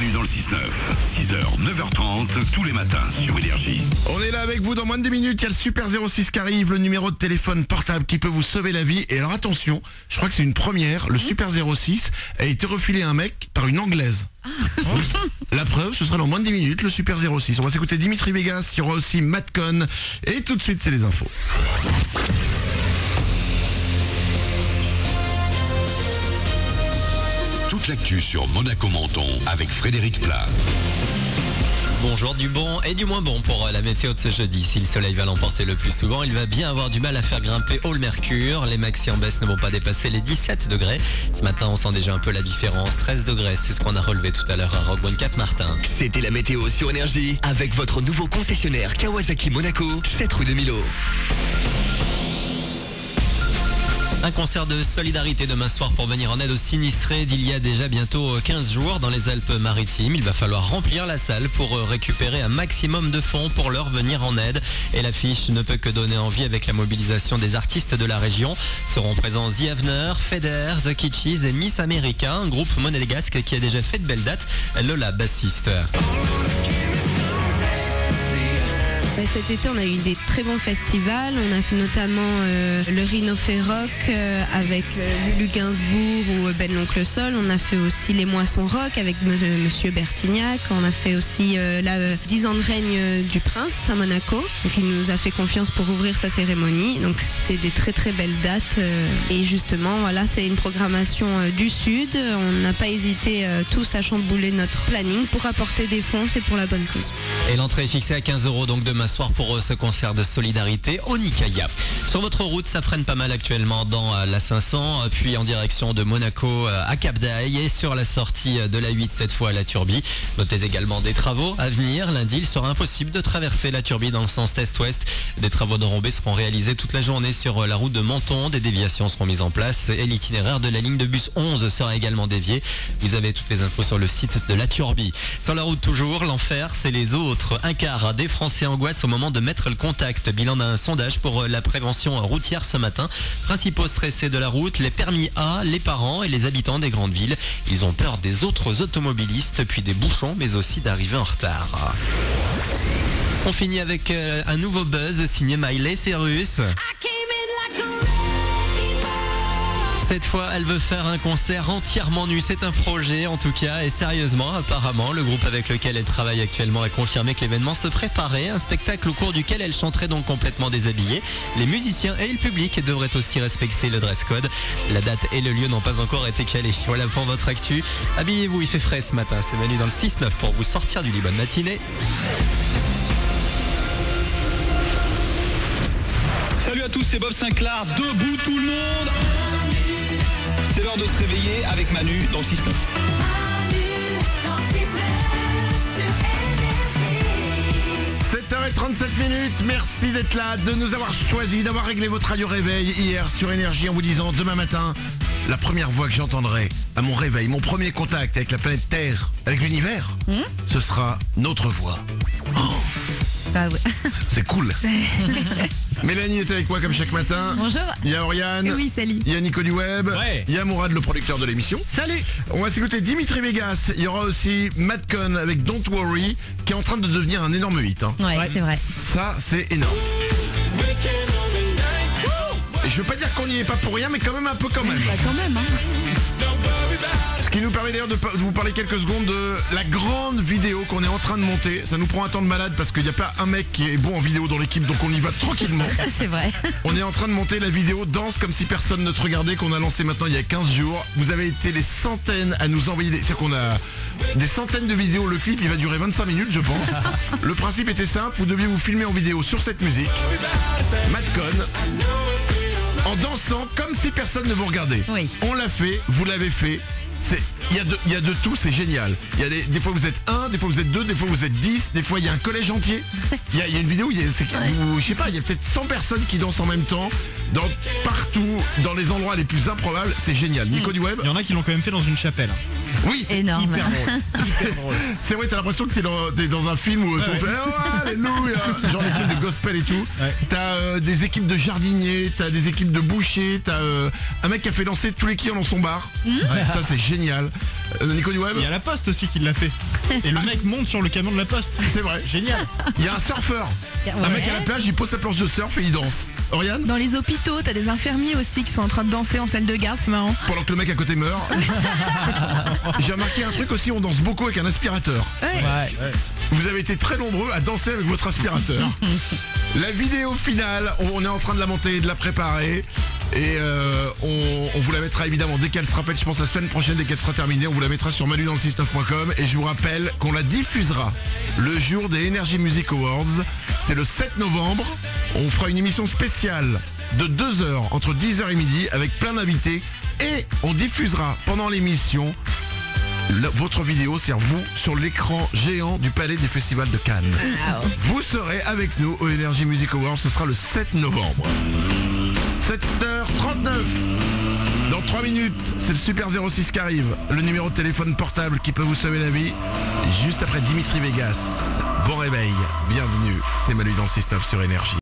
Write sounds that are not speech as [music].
Manu dans le 6-9. 6h, 9h30, tous les matins sur Énergie. On est là avec vous dans moins de 10 minutes. Il y a le Super 06 qui arrive, le numéro de téléphone portable qui peut vous sauver la vie. Et alors attention, je crois que c'est une première. Le Super 06 a été refilé à un mec par une anglaise. Oui. La preuve, ce sera dans moins de 10 minutes, le Super 06. On va s'écouter Dimitri Vegas, il y aura aussi Matt Cohn. Et tout de suite, c'est les infos. L'actu sur Monaco Menton avec Frédéric Plat. Bonjour du bon et du moins bon pour euh, la météo de ce jeudi. Si le soleil va l'emporter le plus souvent, il va bien avoir du mal à faire grimper haut le mercure. Les maxi en baisse ne vont pas dépasser les 17 degrés. Ce matin, on sent déjà un peu la différence. 13 degrés, c'est ce qu'on a relevé tout à l'heure à Roquebrune Cap Martin. C'était la météo sur Énergie avec votre nouveau concessionnaire Kawasaki Monaco, 7 rue de Milo. Un concert de solidarité demain soir pour venir en aide aux sinistrés d'il y a déjà bientôt 15 jours dans les Alpes-Maritimes. Il va falloir remplir la salle pour euh, récupérer un maximum de fonds pour leur venir en aide. Et l'affiche ne peut que donner envie avec la mobilisation des artistes de la région. Seront présents The Avener, Feder, The Kitchies et Miss America, un groupe monégasque qui a déjà fait de belles dates. Lola, bassiste. Bah, Cet été, on a eu des très bons festivals. On a fait notamment euh, le Rhino Rock euh, avec euh, ou euh, Ben l'Oncle Sol. On a fait aussi les Moissons Rock avec M- Monsieur Bertignac. On a fait aussi la euh, 10 ans de règne du prince à Monaco. Donc il nous a fait confiance pour ouvrir sa cérémonie. Donc c'est des très très belles dates. et justement, voilà, c'est une programmation du Sud. On n'a pas hésité tous à chambouler notre planning pour apporter des fonds. C'est pour la bonne cause. Et l'entrée est fixée à 15 euros demain soir pour euh, ce concert de solidarité au Nikaya. Sur votre route, ça freine pas mal actuellement dans euh, la 500, euh, puis en direction de Monaco euh, à Cap d'Aille et sur la sortie de la 8 cette fois à la Turbie. Notez également des travaux à venir. Lundi, il sera impossible de traverser la Turbie dans le sens est-ouest. Des travaux d'enrobés seront réalisés toute la journée sur la route de Menton. Des déviations seront mises en place et l'itinéraire de la ligne de bus 11 sera également dévié. Vous avez toutes les infos sur le site de la Turbie. Sur la route toujours, l'enfer, c'est les autres. Un quart des Français angoissent au moment de mettre le contact. Bilan d'un sondage pour la prévention routière ce matin. Principaux stressés de la route, les permis A, les parents et les habitants des grandes villes. Ils ont peur des autres automobilistes, puis des bouchons, mais aussi d'arriver en retard. On finit avec euh, un nouveau buzz signé Miley Cyrus. Cette fois, elle veut faire un concert entièrement nu. C'est un projet, en tout cas, et sérieusement, apparemment, le groupe avec lequel elle travaille actuellement a confirmé que l'événement se préparait. Un spectacle au cours duquel elle chanterait donc complètement déshabillée. Les musiciens et le public devraient aussi respecter le dress code. La date et le lieu n'ont pas encore été calés. Voilà pour votre actu. Habillez-vous, il fait frais ce matin. C'est Manu dans le 6-9 pour vous sortir du lit. Bonne matinée. Salut à tous, c'est Bob Sinclair. Debout tout le monde l'heure de se réveiller avec Manu dans le 6-9. 7h37 minutes, merci d'être là, de nous avoir choisi, d'avoir réglé votre radio réveil hier sur Énergie en vous disant demain matin, la première voix que j'entendrai à mon réveil, mon premier contact avec la planète Terre, avec l'univers, ce sera notre voix. Bah ouais. [laughs] C'est cool. [laughs] Mélanie est avec moi comme chaque matin. Bonjour. Il y a Oriane. Oui, salut. Il y a Nico du Web. Ouais. Il y a Mourad, le producteur de l'émission. Salut On va s'écouter Dimitri Vegas. Il y aura aussi Matt Cohn avec Don't Worry, qui est en train de devenir un énorme hit. hein. Ouais, c'est vrai. Ça, c'est énorme. Et je veux pas dire qu'on n'y est pas pour rien, mais quand même un peu quand même. Bah quand même, hein. Ce qui nous permet d'ailleurs de, vous parler quelques secondes de la grande vidéo qu'on est en train de monter. Ça nous prend un temps de malade parce qu'il n'y a pas un mec qui est bon en vidéo dans l'équipe, donc on y va tranquillement. [laughs] c'est vrai. On est en train de monter la vidéo Danse comme si personne ne te regardait qu'on a lancé maintenant il y a 15 jours. Vous avez été des centaines à nous envoyer des... C'est-à-dire qu'on a des centaines de vidéos. Le clip il va durer 25 minutes je pense. [laughs] Le principe était simple, vous deviez vous filmer en vidéo sur cette musique. En dansant comme si personne ne vous regardait. Oui. On l'a fait, vous l'avez fait. C'est- Il y, a de- il y a de tout, c'est génial. Il y a des, des fois vous êtes un, des fois vous êtes deux, des fois vous êtes dix, des fois il y a un collège entier. [laughs] Il y a, il y a une vidéo où il y a, où, je sais pas, il y a peut-être 100 personnes qui dansent en même temps, dans, partout, dans les endroits les plus improbables. C'est génial. Nico du Web Il y en a qui l'ont quand même fait dans une chapelle. Oui, c'est Énorme. hyper drôle. [laughs] [laughs] C'est vrai, t'as l'impression que t'es dans, t'es dans un film où on fait oh, alléluia, [laughs] genre des trucs de gospel et tout. Ouais. T'as euh, des équipes de jardiniers, t'as des équipes de bouchers, t'as euh, un mec qui a fait lancer tous les clients dans son bar. Ça c'est génial. Euh, Nico Web, Il y a la poste aussi qui l'a fait. [laughs] Et le mec monte sur le camion de la poste. c'est vrai. Génial. Il y a un surfeur. Un mec à la plage, il pose sa planche de surf et il danse. Oriane Dans les hôpitaux, t'as des infirmiers aussi qui sont en train de danser en salle de garde, c'est marrant. Pendant que le mec à côté meurt. [laughs] J'ai remarqué un truc aussi, on danse beaucoup avec un aspirateur. Vous avez été très nombreux à danser avec votre aspirateur. [laughs] la vidéo finale, on est en train de la monter, de la préparer. Et euh, on, on vous la mettra évidemment dès qu'elle sera faite, je pense la semaine prochaine, dès qu'elle sera terminée, on vous la mettra sur manudanle69.com et je vous rappelle qu'on la diffusera le jour des Energy Music Awards. C'est le 7 novembre. On fera une émission spéciale de 2 heures, entre 10h et midi, avec plein d'invités. Et on diffusera pendant l'émission votre vidéo, c'est vous sur l'écran géant du Palais des Festivals de Cannes. Vous serez avec nous au Energy Music Awards, ce sera le 7 novembre. 7h39 Dans 3 minutes, c'est le Super 06 qui arrive, le numéro de téléphone portable qui peut vous sauver la vie, juste après Dimitri Vegas. Bon réveil, bienvenue, c'est Manu dans le 6-9 sur Énergie.